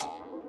you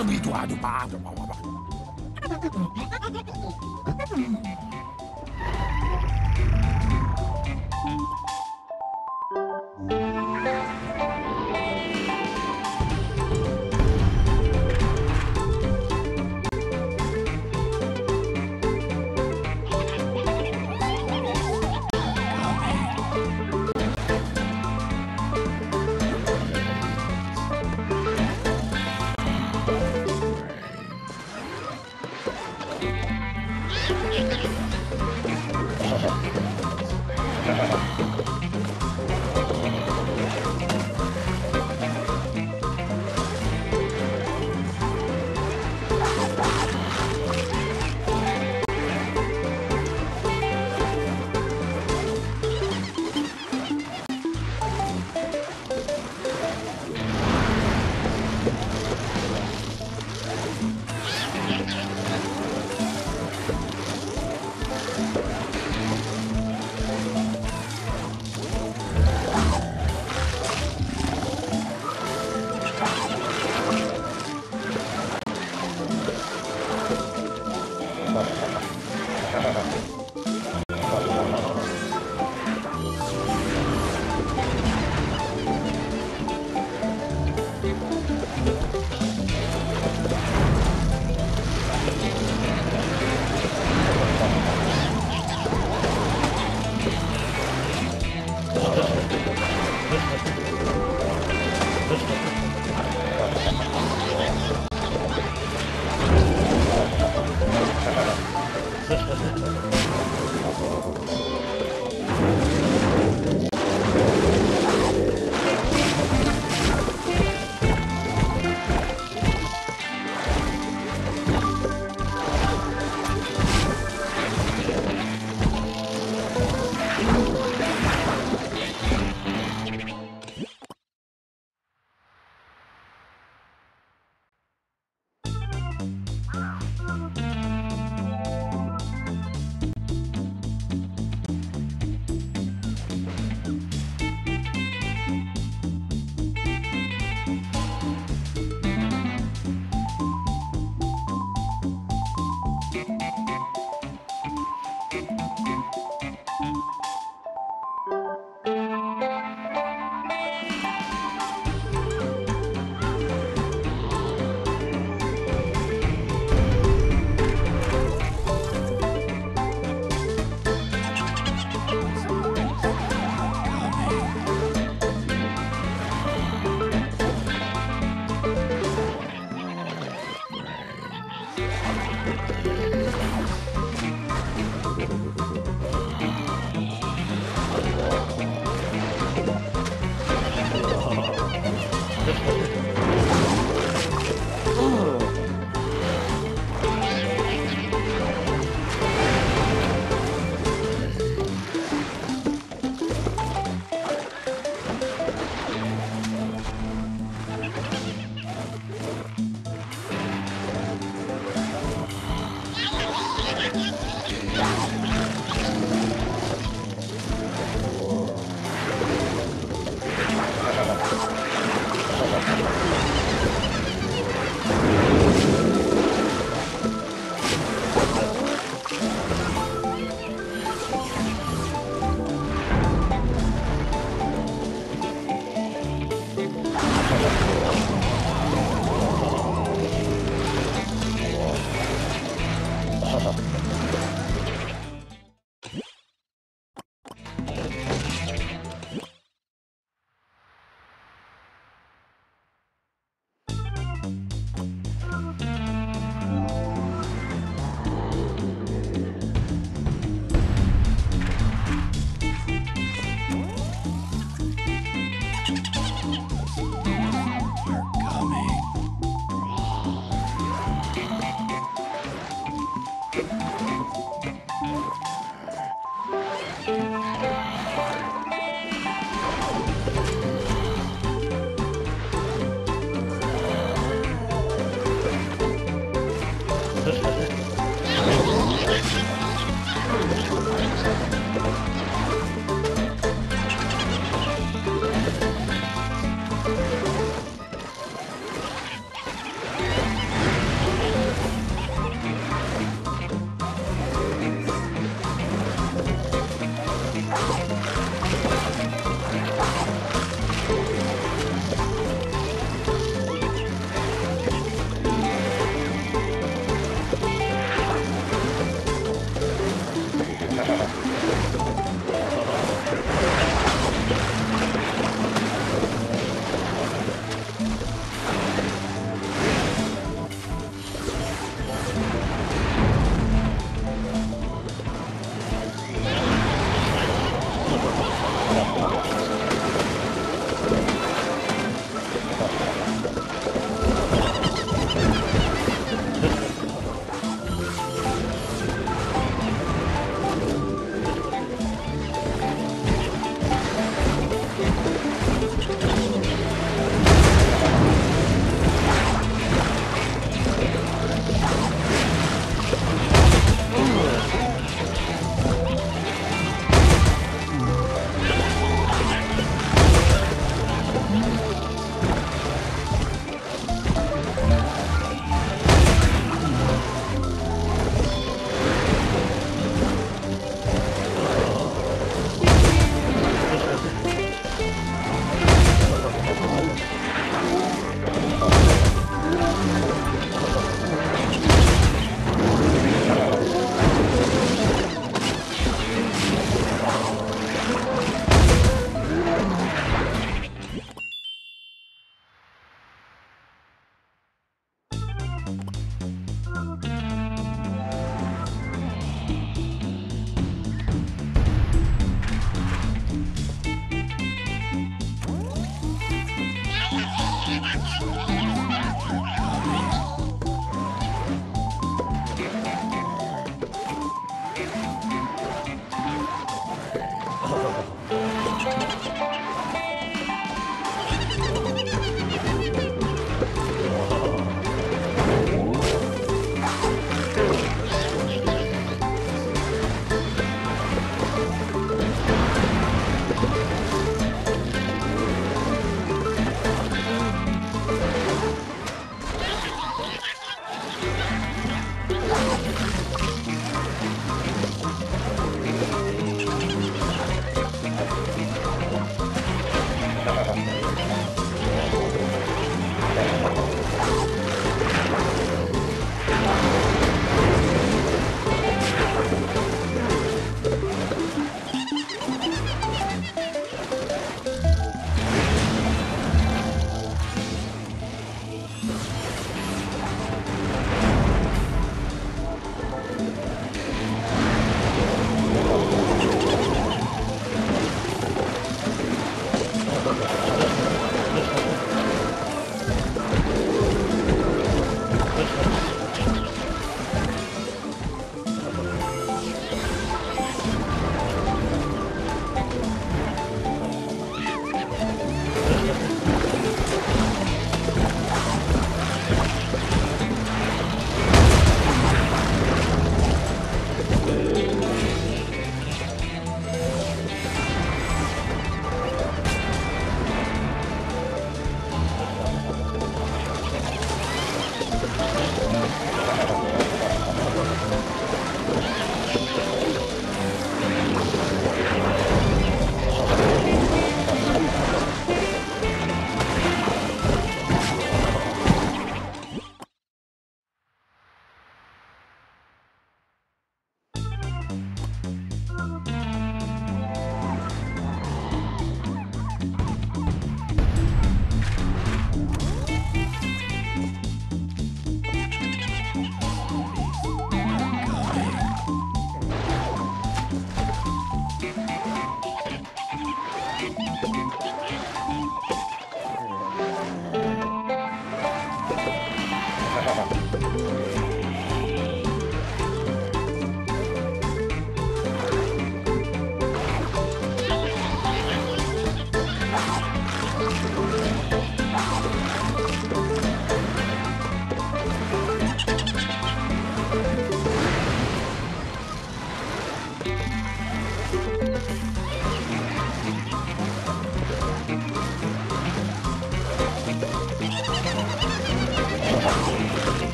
habituado para...